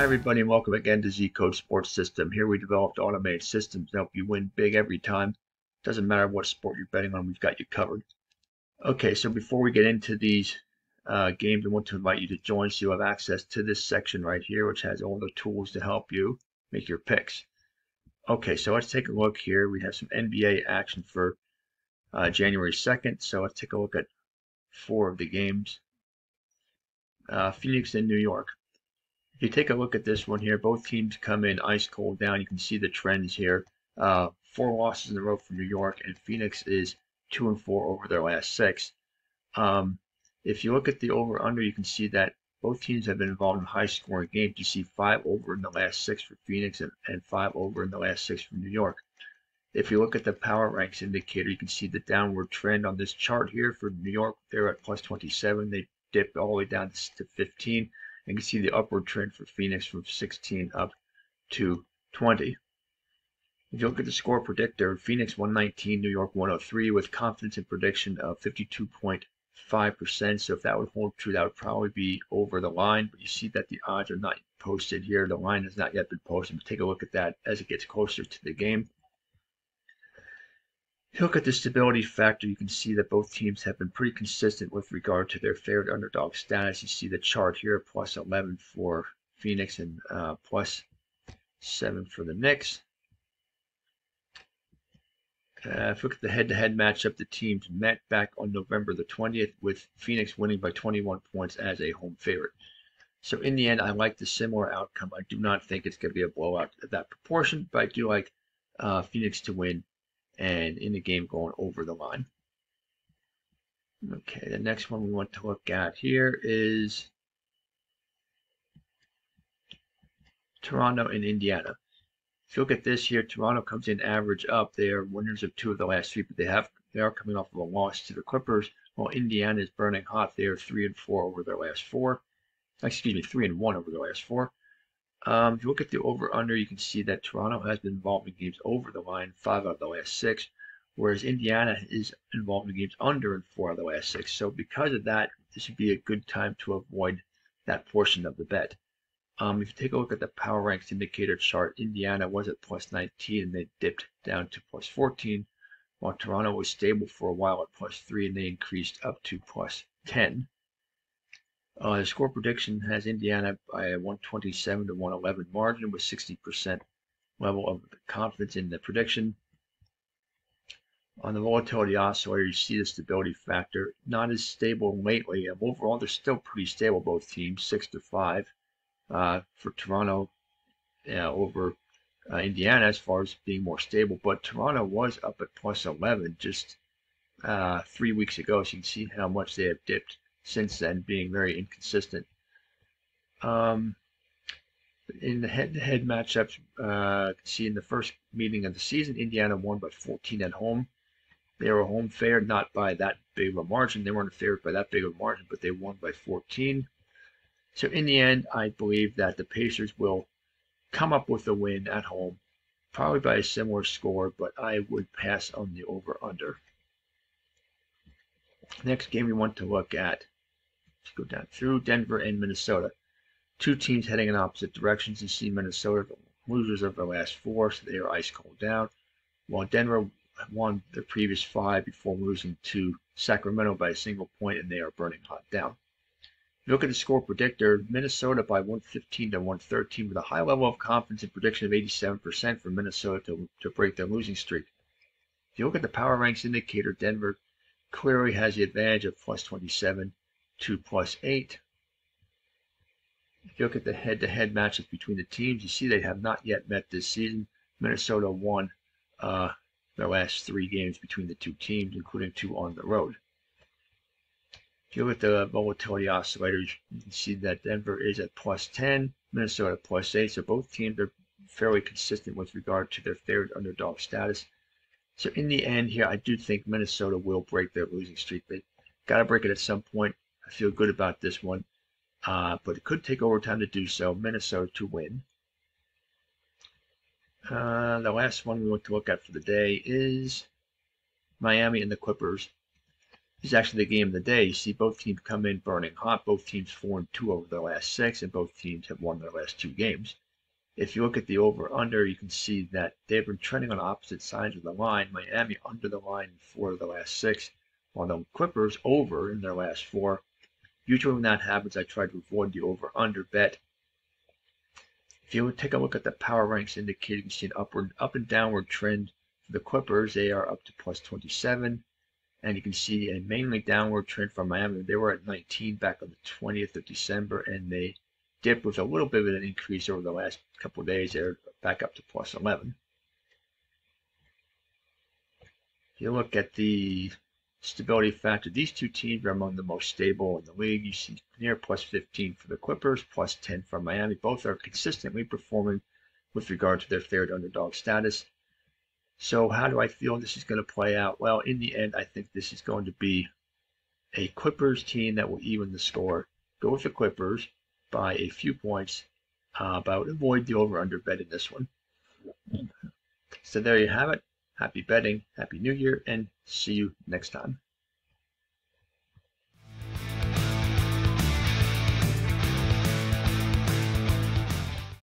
Hi everybody and welcome again to Z Code Sports System. Here we developed automated systems to help you win big every time. Doesn't matter what sport you're betting on, we've got you covered. Okay, so before we get into these uh, games, I want to invite you to join so you have access to this section right here, which has all the tools to help you make your picks. Okay, so let's take a look here. We have some NBA action for uh, January 2nd. So let's take a look at four of the games. Uh, Phoenix and New York. If you take a look at this one here, both teams come in ice cold down. You can see the trends here. Uh, four losses in a row for New York, and Phoenix is two and four over their last six. Um, if you look at the over under, you can see that both teams have been involved in high scoring games. You see five over in the last six for Phoenix and, and five over in the last six for New York. If you look at the power ranks indicator, you can see the downward trend on this chart here for New York. They're at plus 27. They dipped all the way down to 15. You can see the upward trend for Phoenix from 16 up to 20. If you look at the score predictor, Phoenix 119, New York 103, with confidence in prediction of 52.5%. So if that would hold true, that would probably be over the line. But you see that the odds are not posted here. The line has not yet been posted. But take a look at that as it gets closer to the game. You look at the stability factor, you can see that both teams have been pretty consistent with regard to their favored underdog status. You see the chart here, plus 11 for Phoenix and uh, plus 7 for the Knicks. Uh, if you look at the head-to-head matchup, the teams met back on November the 20th, with Phoenix winning by 21 points as a home favorite. So in the end, I like the similar outcome. I do not think it's going to be a blowout of that proportion, but I do like uh, Phoenix to win and in the game going over the line. Okay, the next one we want to look at here is Toronto and Indiana. If you look at this here, Toronto comes in average up. They are winners of two of the last three, but they have they are coming off of a loss to the Clippers. While Indiana is burning hot, they are three and four over their last four. Excuse me, three and one over their last four. Um, if you look at the over-under, you can see that Toronto has been involved in games over the line five out of the last six, whereas Indiana is involved in games under in four out of the last six. So because of that, this would be a good time to avoid that portion of the bet. Um, if you take a look at the power ranks indicator chart, Indiana was at plus 19 and they dipped down to plus 14, while Toronto was stable for a while at plus 3 and they increased up to plus 10. Uh, the score prediction has Indiana by a 127 to 111 margin with 60% level of confidence in the prediction. On the volatility oscillator, you see the stability factor. Not as stable lately. Overall, they're still pretty stable, both teams, 6 to 5 uh, for Toronto uh, over uh, Indiana as far as being more stable. But Toronto was up at plus 11 just uh, three weeks ago, so you can see how much they have dipped since then, being very inconsistent. Um, in the head-to-head matchups, uh, see in the first meeting of the season, Indiana won by 14 at home. They were home fair, not by that big of a margin. They weren't favored by that big of a margin, but they won by 14. So in the end, I believe that the Pacers will come up with a win at home, probably by a similar score, but I would pass on the over-under. Next game we want to look at, go down through Denver and Minnesota. Two teams heading in opposite directions. You see Minnesota, the losers of the last four, so they are ice cold down. While Denver won the previous five before losing to Sacramento by a single point, and they are burning hot down. You Look at the score predictor, Minnesota by 115 to 113 with a high level of confidence and prediction of 87% for Minnesota to, to break their losing streak. If you look at the power ranks indicator, Denver clearly has the advantage of plus 27 to plus 8. If you look at the head-to-head matchups between the teams, you see they have not yet met this season. Minnesota won uh, their last three games between the two teams, including two on the road. If you look at the volatility oscillators, you can see that Denver is at plus 10, Minnesota plus 8. So both teams are fairly consistent with regard to their favored underdog status. So in the end here, I do think Minnesota will break their losing streak. They got to break it at some point. I feel good about this one, uh, but it could take overtime to do so. Minnesota to win. Uh, the last one we want to look at for the day is Miami and the Clippers. This is actually the game of the day. You see both teams come in burning hot. Both teams 4 and 2 over their last six, and both teams have won their last two games. If you look at the over under, you can see that they've been trending on opposite sides of the line. Miami under the line in four of the last six, while the Clippers over in their last four. Usually when that happens, I try to avoid the over under bet. If you would take a look at the power ranks indicator, you can see an upward, up and downward trend for the Clippers. They are up to plus 27 and you can see a mainly downward trend from Miami. They were at 19 back on the 20th of December, and they dipped with a little bit of an increase over the last couple of days. They're back up to plus 11. If you look at the stability factor, these two teams are among the most stable in the league. You see near plus 15 for the Clippers, plus 10 for Miami. Both are consistently performing with regard to their favored underdog status. So how do I feel this is going to play out? Well, in the end, I think this is going to be a Clippers team that will even the score. Go with the Clippers by a few points, uh, but avoid the over-under bet in this one. So there you have it. Happy betting, happy new year, and see you next time.